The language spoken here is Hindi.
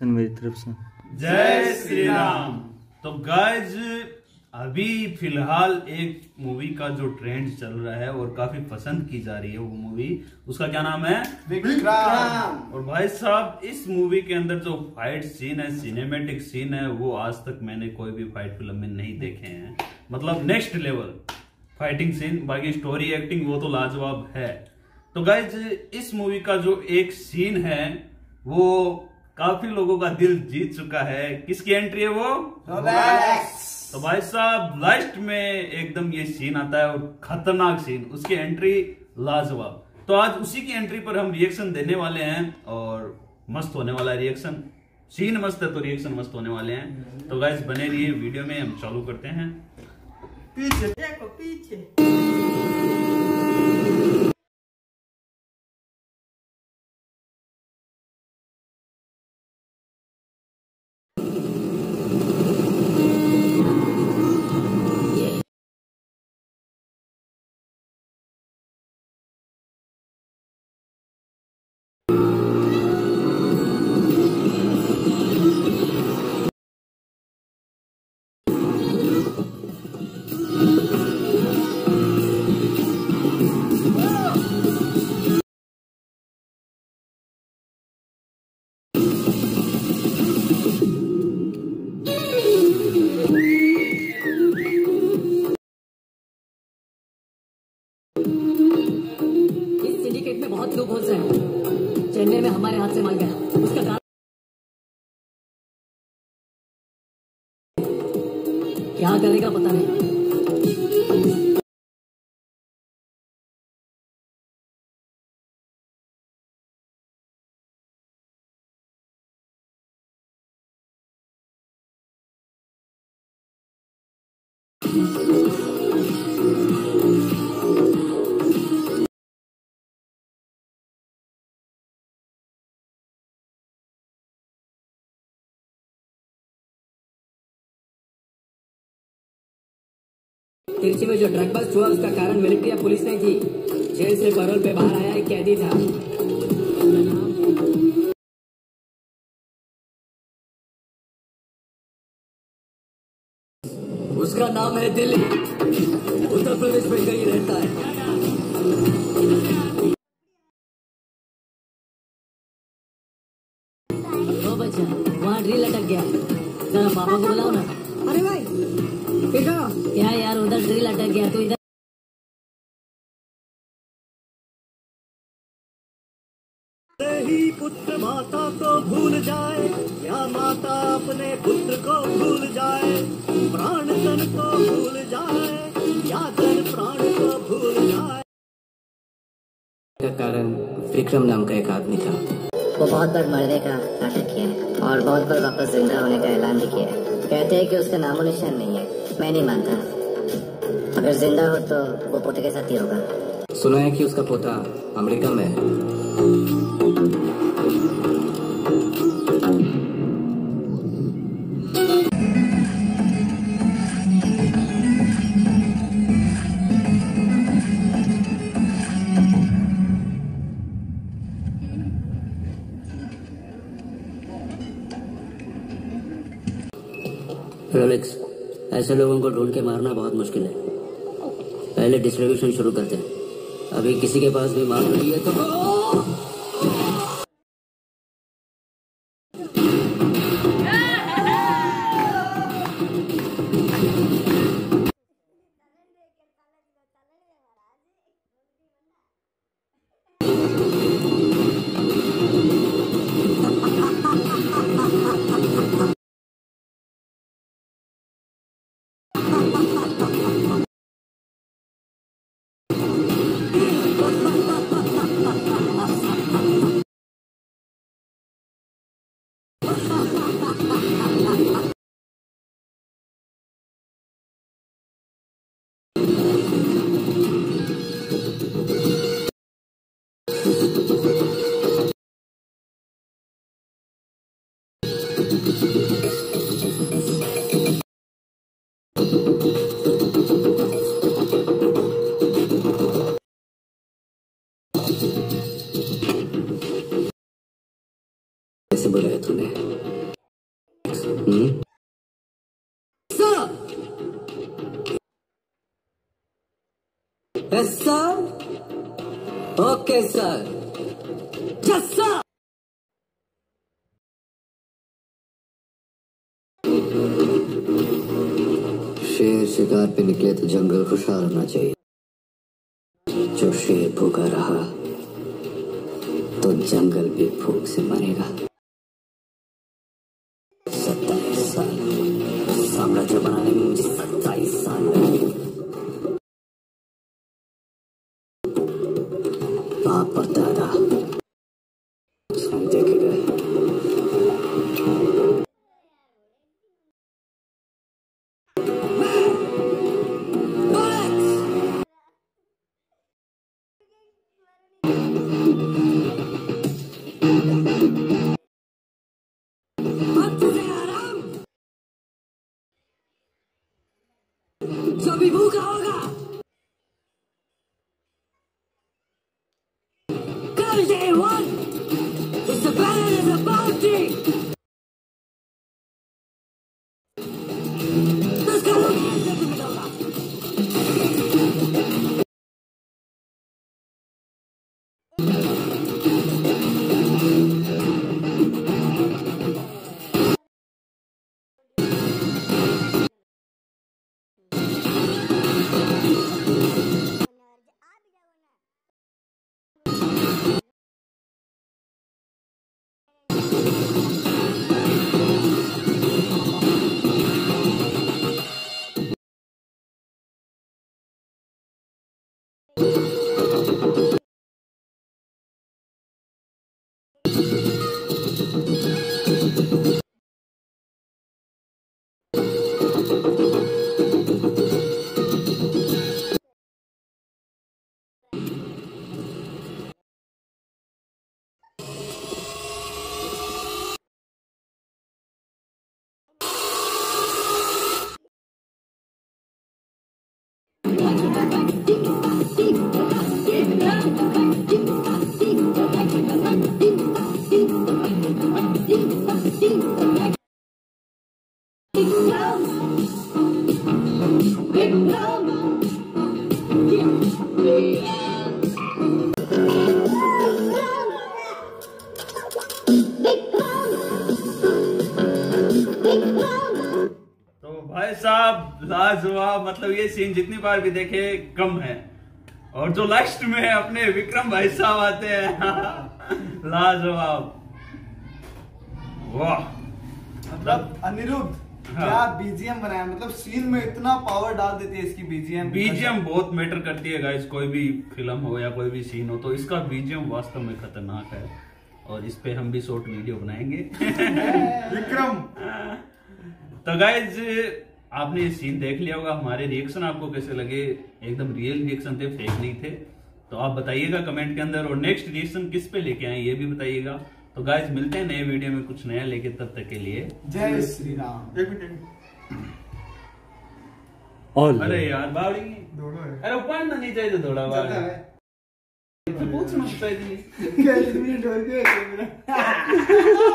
मेरी तरफ़ से। जय श्री राम तो गाइज़ अभी फ़िलहाल एक मूवी का जो ट्रेंड चल रहा है और काफ़ी पसंद की जा रही है वो मूवी उसका क्या नाम है? विक्रम। और भाई साहब इस मूवी के अंदर जो फाइट सीन है सिनेमेटिक सीन है वो आज तक मैंने कोई भी फाइट फ़िल्म में नहीं देखे हैं। मतलब नेक्स्ट लेवल फाइटिंग सीन बाकी स्टोरी एक्टिंग वो तो लाजवाब है। तो गाइज़ इस मूवी का जो एक सीन है वो काफ़ी लोगों का दिल जीत चुका है। किसकी एंट्री है वो? तो भाई साहब लास्ट में एकदम ये सीन आता है और खतरनाक सीन उसकी एंट्री लाजवाब। तो आज उसी की एंट्री पर हम रिएक्शन देने वाले हैं और मस्त होने वाला है रिएक्शन सीन मस्त है तो रिएक्शन मस्त होने वाले हैं। तो गाइस बने रहिए वीडियो में। हम चालू करते हैं। पीछे देखो पीछे। इस में बहुत लोग होते हैं चेन्नई में हमारे हाथ से मार गया उसका क्या करेगा पता नहीं। तिरछी में जो ड्रग बस्ट हुआ उसका कारण मिलिट्री या पुलिस नहीं थी जेल से पैरोल पे बाहर आया एक कैदी था। उसका नाम है दिल्ली। उत्तर प्रदेश में कहीं रहता है। ओ बच्चा वहाँ ड्रिल अटक गया। जरा पापा को बुलाओ ना। अरे भाई। क्या यार उधर ड्रिल अटक गया तू इधर ही पुत्र माता को भूल जाए या माता अपने पुत्र को भूल जाए प्राण तन को भूल जाए या तन प्राण को भूल जाए। का कारण विक्रम नाम का एक आदमी था। वो बहुत बार मरने का नाटक किया है और बहुत बार वापस ज़िंदा होने का ऐलान भी किया है। कहते हैं कि उसका नामो निशान नहीं है। मैं नहीं मानता। अगर ज़िंदा हो तो वो पोते के साथ ही होगा। सुना है कि उसका पोता अमेरिका में है। रोलेक्स ऐसे लोगों को ढूंढ के मारना बहुत मुश्किल है। पहले डिस्ट्रीब्यूशन शुरू करते हैं। अभी किसी के पास भी मार नहीं है तो कैसे बुलाया तूने? हम्म? Sir okay, sir. सर शेर शिकार पे निकले तो जंगल खुशहाल होना चाहिए। जो शेर भूखा रहा तो जंगल भी भूख से मरेगा। सत्ताईस साल। साम्राज्य बनाने में मुझे सत्ताईस साल लगे। जो भी भूखा होगा लाजवाब मतलब ये सीन जितनी बार भी देखे कम है। और जो लास्ट में है अपने विक्रम भाई साहब आते हैं। लाजवाब। वाह। मतलब अनिरुद्ध हाँ। क्या बीजीएम बनाया? मतलब सीन में इतना पावर डाल देती है इसकी बीजीएम बीजीएम बहुत मैटर करती है गाइस कोई भी फ़िल्म हो या कोई भी सीन हो तो इसका बीजीएम वास्तव में खतरनाक है। और इस पे हम भी शॉर्ट वीडियो बनाएँगे। विक्रम। तो गाइज़ आपने ये सीन देख लिया होगा हमारे रिएक्शन आपको कैसे लगे? एकदम रियल रिएक्शन थे फेक नहीं थे। तो आप बताइएगा कमेंट के अंदर और नेक्स्ट रिएक्शन किस पे लेके आए ये भी बताइएगा। तो गाइज़ मिलते हैं नए वीडियो में कुछ नया लेके तब तक के लिए। जय श्री राम। एक मिनट अरे यार बावड़ी। अरे ऊपर ना नहीं चाहिए थोड़ा बार है। पूछना चाहिए। हो